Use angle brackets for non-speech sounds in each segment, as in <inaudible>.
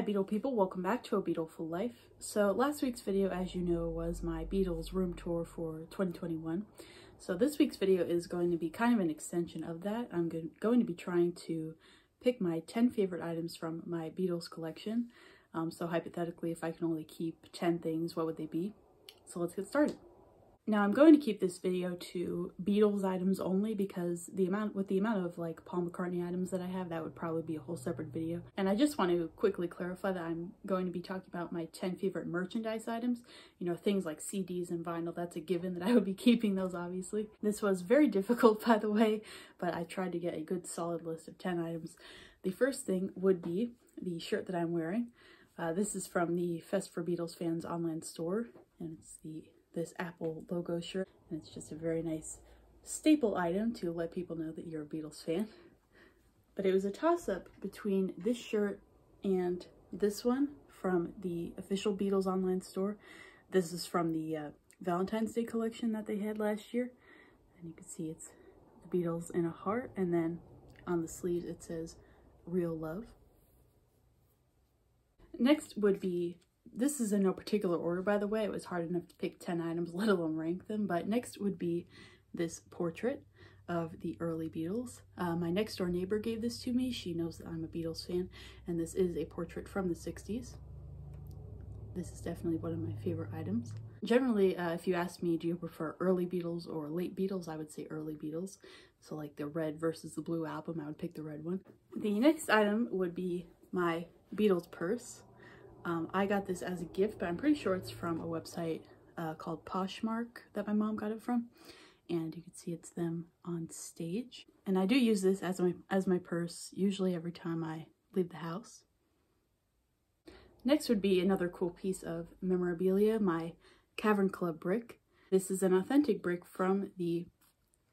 Hi Beatle people, welcome back to A Beatleful Life. So last week's video, as you know, was my Beatles room tour for 2021. So this week's video is going to be kind of an extension of that. I'm going to be trying to pick my 10 favorite items from my Beatles collection. Um, so hypothetically, if I can only keep 10 things, what would they be? So let's get started. Now I'm going to keep this video to Beatles items only because the amount with the amount of like Paul McCartney items that I have, that would probably be a whole separate video. And I just want to quickly clarify that I'm going to be talking about my 10 favorite merchandise items. You know, things like CDs and vinyl, that's a given that I would be <laughs> keeping those obviously. This was very difficult <laughs> by the way, but I tried to get a good solid list of 10 items. The first thing would be the shirt that I'm wearing. Uh, this is from the Fest for Beatles fans online store and it's the this Apple logo shirt. And it's just a very nice staple item to let people know that you're a Beatles fan. But it was a toss-up between this shirt and this one from the official Beatles online store. This is from the uh, Valentine's Day collection that they had last year. And you can see it's the Beatles in a heart. And then on the sleeves it says Real Love. Next would be this is in no particular order, by the way. It was hard enough to pick 10 items, <laughs> let alone rank them. But next would be this portrait of the early Beatles. Uh, my next door neighbor gave this to me. She knows that I'm a Beatles fan, and this is a portrait from the 60s. This is definitely one of my favorite items. Generally, uh, if you ask me, do you prefer early Beatles or late Beatles, I would say early Beatles. So like the red versus the blue album, I would pick the red one. The next item would be my Beatles purse. Um, I got this as a gift, but I'm pretty sure it's from a website uh, called Poshmark that my mom got it from. And you can see it's them on stage. And I do use this as my, as my purse, usually every time I leave the house. Next would be another cool piece of memorabilia, my Cavern Club brick. This is an authentic brick from the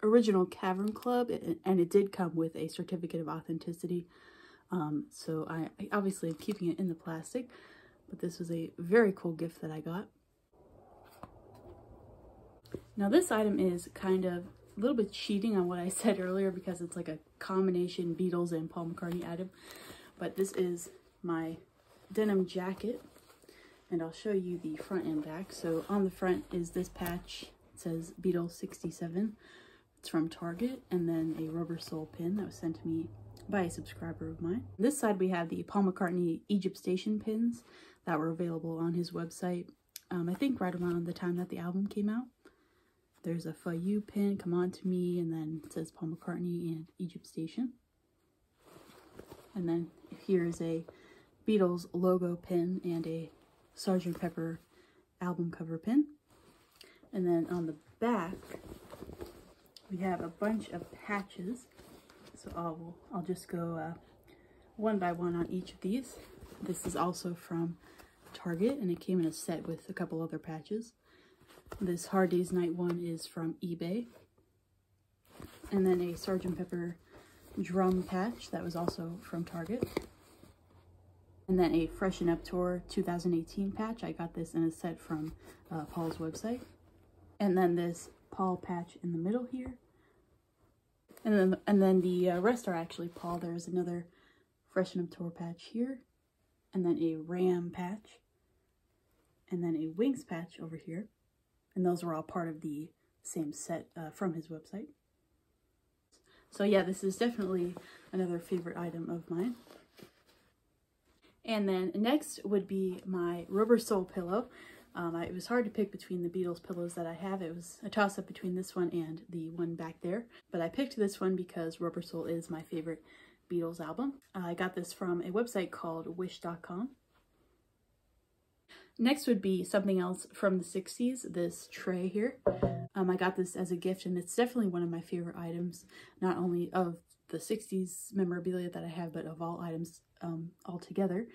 original Cavern Club, and it did come with a certificate of authenticity. Um, so I, I obviously am keeping it in the plastic, but this was a very cool gift that I got. Now this item is kind of a little bit cheating on what I <laughs> said earlier because it's like a combination Beatles and Paul McCartney item. But this is my denim jacket and I'll show you the front and back. So on the front is this patch. It says Beatles 67. It's from Target and then a Rubber Soul pin that was sent to me by a subscriber of mine. This side we have the Paul McCartney Egypt Station pins that were available on his website, um, I think right around the time that the album came out. There's a For You pin, Come On To Me, and then it says Paul McCartney and Egypt Station. And then here's a Beatles logo pin and a Sgt. Pepper album cover pin. And then on the back, we have a bunch of patches. So I'll, I'll just go uh, one by one on each of these. This is also from Target, and it came in a set with a couple other patches. This Hard Day's Night one is from eBay. And then a Sgt. Pepper drum patch that was also from Target. And then a Freshen Up Tour 2018 patch. I got this in a set from uh, Paul's website. And then this Paul patch in the middle here. And then, and then the uh, rest are actually Paul. There's another Freshen Up Tour patch here. And then a Ram patch and then a wings patch over here. And those are all part of the same set uh, from his website. So yeah, this is definitely another favorite item of mine. And then next would be my Rubber Soul pillow. Um, I, it was hard to pick between the Beatles pillows that I have. It was a toss-up between this one and the one back there. But I picked this one because Rubber Soul is my favorite Beatles album. Uh, I got this from a website called Wish.com. Next would be something else from the 60s, this tray here. Um, I got this as a gift and it's definitely one of my favorite items, not only of the 60s memorabilia that I have, but of all items um, altogether.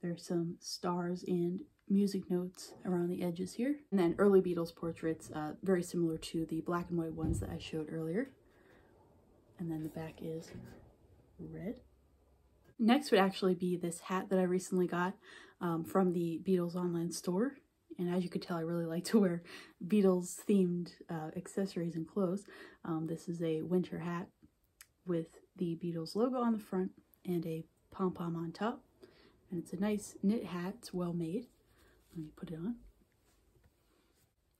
There's some stars and music notes around the edges here. And then early Beatles portraits, uh, very similar to the black and white ones that I showed earlier. And then the back is red. Next would actually be this hat that I recently got um, from the Beatles online store. And as you could tell, I really like to wear Beatles themed uh, accessories and clothes. Um, this is a winter hat with the Beatles logo on the front and a pom-pom on top. And it's a nice knit hat. It's well made. Let me put it on.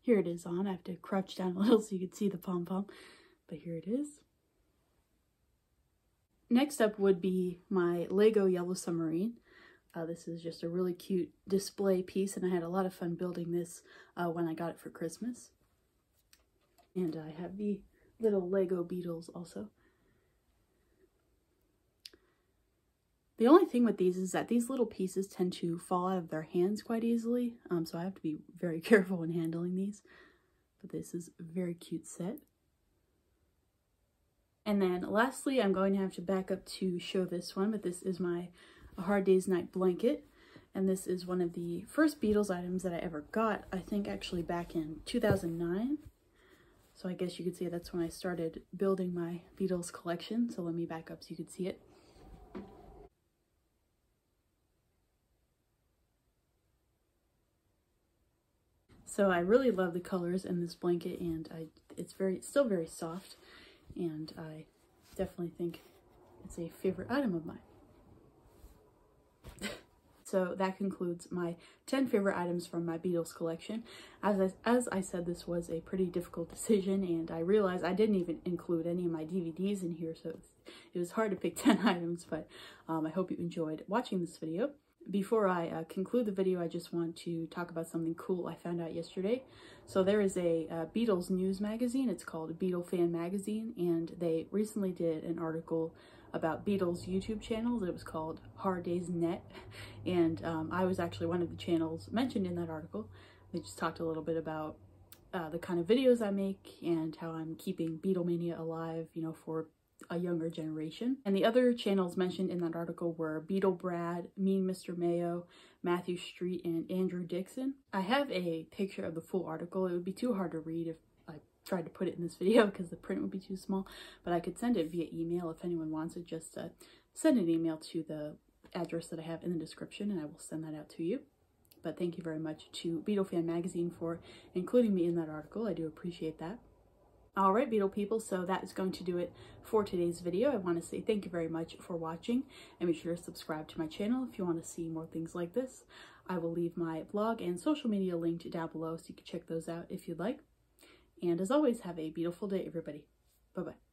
Here it is on. I have to crouch down a little <laughs> so you can see the pom-pom. But here it is. Next up would be my Lego Yellow Submarine. Uh, this is just a really cute display piece and I had a lot of fun building this uh, when I got it for Christmas. And I have the little Lego Beatles also. The only thing with these is that these little pieces tend to fall out of their hands quite easily, um, so I have to be <laughs> very careful when handling these. But this is a very cute set. And then lastly, I'm going to have to back up to show this one, but this is my a Hard Day's Night blanket. And this is one of the first Beatles items that I ever got, I think actually back in 2009. So I guess you could say that's when I started building my Beatles collection. So let me back up so you could see it. So I really love the colors in this blanket and I it's very still very soft and I definitely think it's a favorite item of mine. <laughs> so that concludes my 10 favorite items from my Beatles collection. As I, as I said, this was a pretty difficult <laughs> decision and I realized I didn't even include any of my DVDs in here, so it was hard to pick <laughs> 10 items, but um, I hope you enjoyed watching this video. Before I uh, conclude the video, I just want to talk about something cool I found out yesterday. So there is a uh, Beatles news magazine. It's called Beatle Fan Magazine, and they recently did an article about Beatles YouTube channels. It was called Hard Days Net, <laughs> and um, I was actually one of the channels mentioned in that article. They just talked a little bit about uh, the kind of videos I make and how I'm keeping Beatlemania alive, you know, for a younger generation. And the other channels mentioned in that article were Beatle Brad, Mean Mr. Mayo, Matthew Street, and Andrew Dixon. I have a picture of the full article. It would be too hard to read if I tried to put it in this <laughs> video because the print would be too small, but I could send it via email if anyone wants it. Just uh, send an email to the address that I have in the description and I will send that out to you. But thank you very much to Beatle Fan Magazine for including me in that article. I do appreciate that. Alright Beatle people, so that is going to do it for today's video. I want to say thank you very much for watching and be sure to subscribe to my channel if you want to see more things like this. I will leave my blog and social media linked down below so you can check those out if you'd like. And as always, have a beautiful day everybody. Bye-bye.